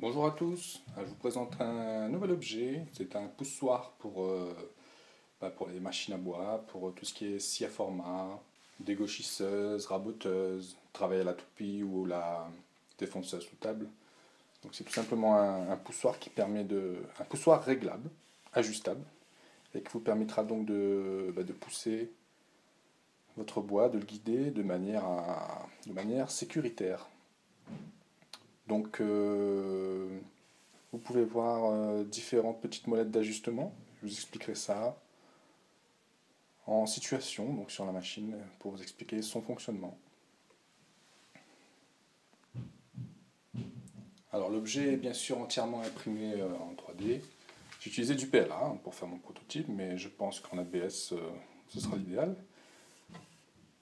Bonjour à tous, je vous présente un nouvel objet, c'est un poussoir pour, euh, bah, les machines à bois, pour tout ce qui est scie à format, dégauchisseuse, raboteuse, travail à la toupie ou la défonceuse sous table. C'est tout simplement un, poussoir qui permet de. un poussoir réglable, ajustable, et qui vous permettra donc de, bah, de pousser votre bois, de le guider de manière sécuritaire. Donc, euh, vous pouvez voir euh, différentes petites molettes d'ajustement. Je vous expliquerai ça en situation, donc sur la machine, pour vous expliquer son fonctionnement. Alors l'objet est bien sûr entièrement imprimé euh, en 3D. J'ai utilisé du PLA hein, pour faire mon prototype, mais je pense qu'en ABS ce sera l'idéal.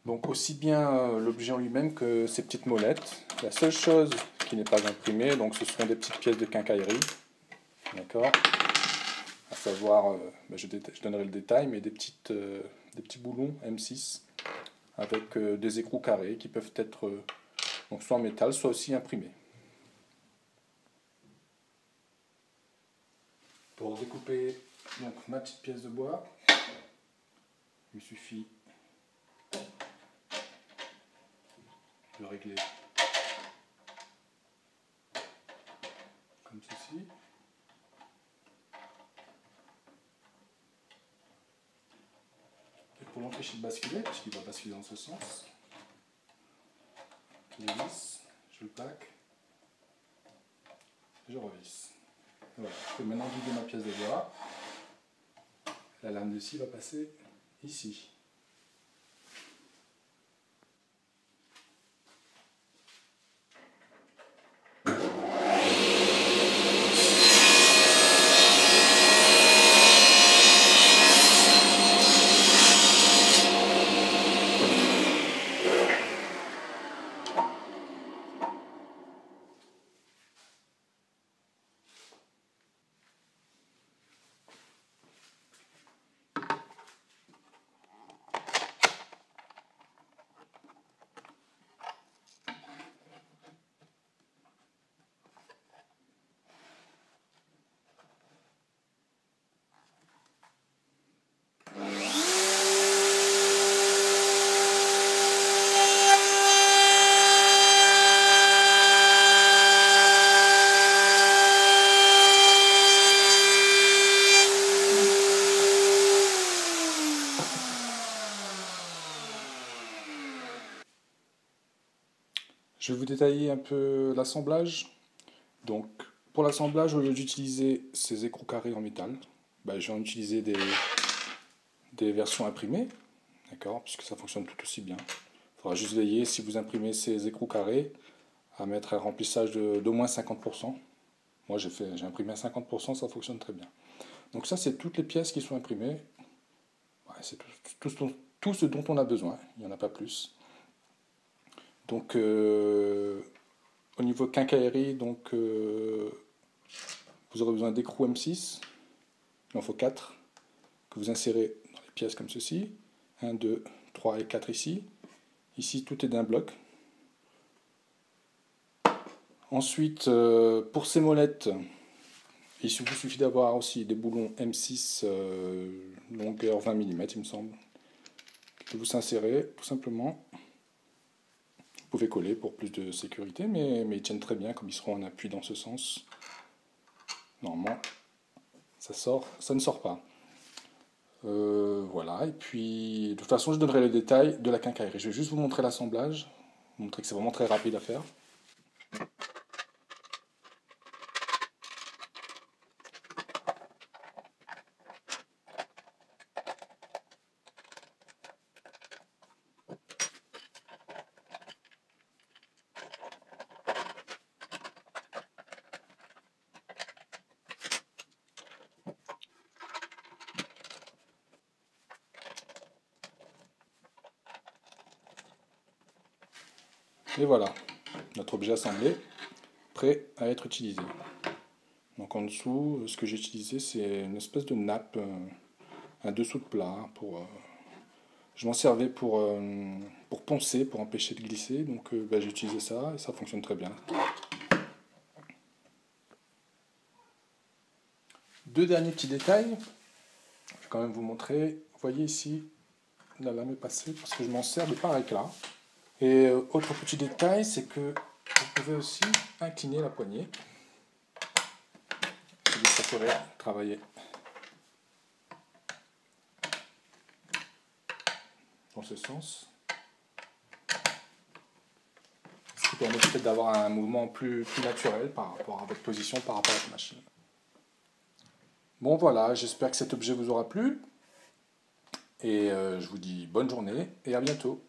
Donc aussi bien l'objet en lui-même que ces petites molettes. La seule chose qui n'est pas imprimé. Donc ce seront des petites pièces de quincaillerie. D'accord? À savoir, euh, ben, je, donnerai le détail, mais des, petites, euh, des petits boulons M6 avec euh, des écrous carrés qui peuvent être donc soit en métal, soit aussi imprimés. Pour découper donc, ma petite pièce de bois, il suffit de régler ceci. Et pour l'empêcher de basculer, puisqu'il va basculer dans ce sens, je visse, je le plaque, je revisse. Voilà, je peux maintenant guider ma pièce de bois. La lame de scie va passer ici. Je vais vous détailler un peu l'assemblage. Donc, pour l'assemblage, au lieu d'utiliser ces écrous carrés en métal, bah, je vais en utiliser des, des versions imprimées, d'accord, puisque ça fonctionne tout aussi bien. Il faudra juste veiller, si vous imprimez ces écrous carrés, à mettre un remplissage d'au moins 50%. Moi, j'ai imprimé à 50%, ça fonctionne très bien. Donc ça, c'est toutes les pièces qui sont imprimées. c'est tout, ce dont on a besoin, il n'y en a pas plus. Donc, euh, au niveau quincaillerie, donc, euh, vous aurez besoin d'écrous M6. Il en faut 4 que vous insérez dans les pièces comme ceci. 1, 2, 3 et 4 ici. Ici, tout est d'un bloc. Ensuite, euh, pour ces molettes, il vous suffit d'avoir aussi des boulons M6 longueur 20 mm, il me semble, que vous insérez tout simplement coller pour plus de sécurité, mais, ils tiennent très bien comme ils seront en appui dans ce sens. Normalement, ça, sort, ça ne sort pas. Euh, voilà, et puis de toute façon, je donnerai les détails de la quincaillerie. Je vais juste vous montrer l'assemblage, montrer que c'est vraiment très rapide à faire. Et voilà, notre objet assemblé, prêt à être utilisé. Donc en dessous, ce que j'ai utilisé, c'est une espèce de nappe, euh, un dessous de plat. Pour, euh, je m'en servais pour, euh, poncer, pour empêcher de glisser. Donc bah, j'ai utilisé ça et ça fonctionne très bien. deux derniers petits détails. Je vais quand même vous montrer. Vous voyez ici la lame est passée parce que je m'en sers de pareil là. Et euh, autre petit détail, c'est que vous pouvez aussi incliner la poignée. Ça ferait travailler dans ce sens. Ce qui permet peut-être d'avoir un mouvement plus, plus naturel par rapport à votre position, par rapport à votre machine. Bon voilà, j'espère que cet objet vous aura plu. Et euh, je vous dis bonne journée et à bientôt.